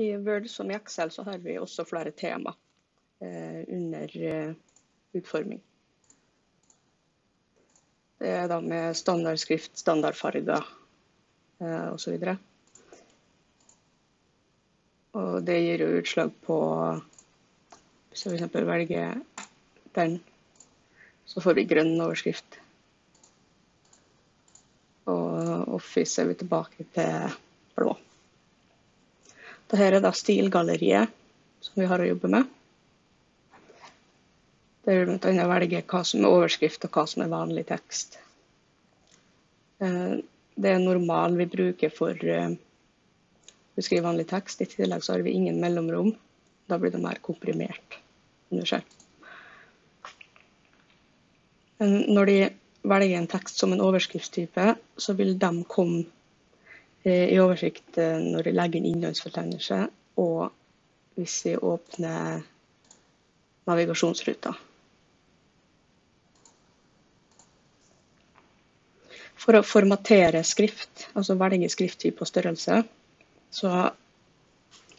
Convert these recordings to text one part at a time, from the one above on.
I Word som i Excel så har vi også flere tema eh, under eh, utforming. Det er da med standardskrift, standardfarger eh, osv. Og, det gir jo utslag på Hvis jeg f.eks. velger den, så får vi grønn overskrift. Og Office er vi tilbake til blå. Dette er da stilgalleriet som vi har å jobbe med. Der vi bl.a. velger hva som er overskrift og hva som er vanlig tekst. Eh, det er normal vi bruker for eh, å beskrive vanlig tekst. I tillegg så har vi ingen mellomrom. Da blir det mer komprimert. Når de velger en tekst som en overskriftstype, så vil de komme i oversikt eh, når vi legger inn innholdsfortegnelse, og hvis vi åpner navigasjonsruta. For å formatere skrift, altså velge skrifttype og størrelse, så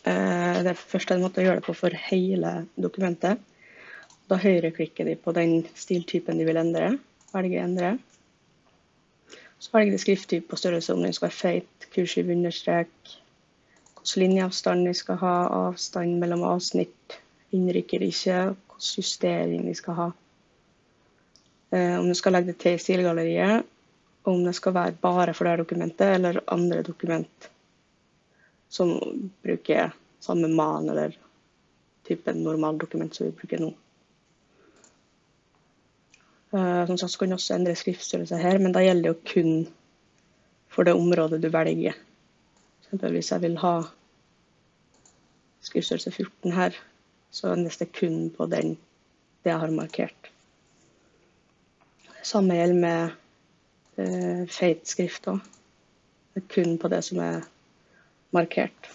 eh, det første måte å gjøre det på for hele dokumentet. Da høyreklikker de på den stiltypen de vil endre, velger endre. Så velger du skrifttype og størrelse, om den skal være feit, kursiv understrek, hvilken linjeavstand vi skal ha, avstand mellom avsnitt, innrykk eller ikke, hvilken justering vi skal ha. Eh, om du skal legge det til i stilgalleriet, om det skal være bare for det dokumentet eller andre dokument som bruker samme man eller typen normaldokument som vi bruker nå. Som sagt kan du også endre skriftstørrelse her, men da gjelder det jo kun for det området du velger. Eksempel hvis jeg vil ha skriftstørrelse 14 her, så endres det kun på den det jeg har markert. Samme gjelder med uh, feit skrift òg. Det er kun på det som er markert.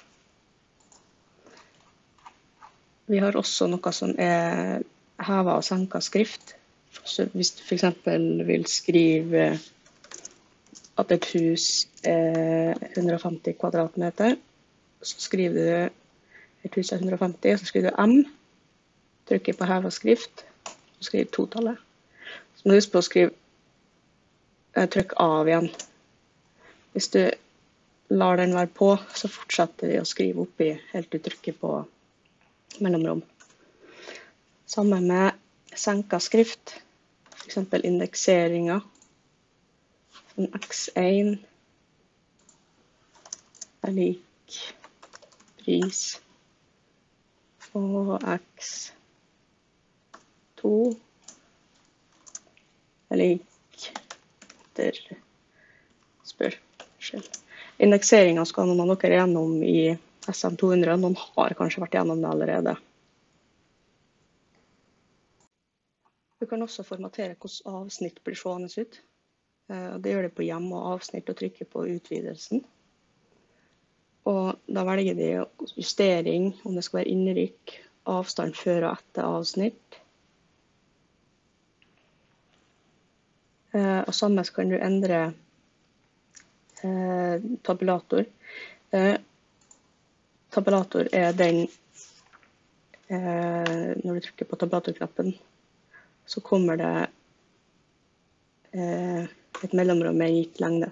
Vi har også noe som er heva og senka skrift. Så hvis du f.eks. vil skrive at et hus er 150 kvadratmeter, så skriver du et hus er 150, og så skriver du M. Trykker på heva skrift og skriver totallet. Så må du huske på å skrive eh, trykk av igjen. Hvis du lar den være på, så fortsetter de å skrive oppi helt til du trykker på mellomrom. Samme med senka skrift f.eks. indekseringa. En X1 er lik pris og X2 er lik etterspørsel. Indekseringa skal noen av dere gjennom i SM200. Noen har kanskje vært gjennom det allerede. Du kan også formatere hvordan avsnitt blir seende ut. Eh, det gjør det på hjem og avsnitt og trykker på utvidelsen. Og da velger de justering, om det skal være innrykk, avstand før og etter avsnitt. Eh, og samme kan du endre eh, tabulator. Tabulator er den Når du trykker på tabulatorknappen, så kommer det eh, et mellomrom med en gitt lengde.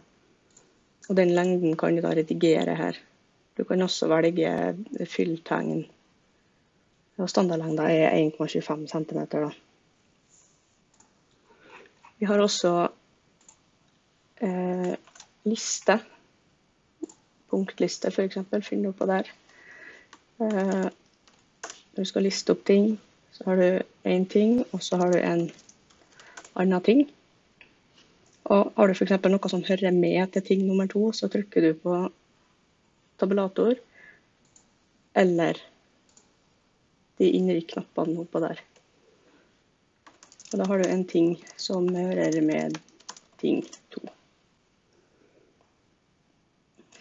Og den lengden kan du da redigere her. Du kan også velge fylltegn. Og standardlengda er 1,25 cm. Da. Vi har også eh, liste. Punktliste, f.eks. Finner du på der. Eh, når du skal liste opp ting, så har du én ting, og så har du en annen ting. Og har du f.eks. noe som hører med til ting nummer to, så trykker du på tabulator eller de indre knappene oppå der. Og da har du en ting som hører med ting to.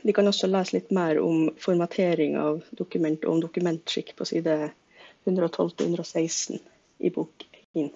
De kan også lese litt mer om formatering av dokument og om dokumentskikk på side 112 116 i bok 1.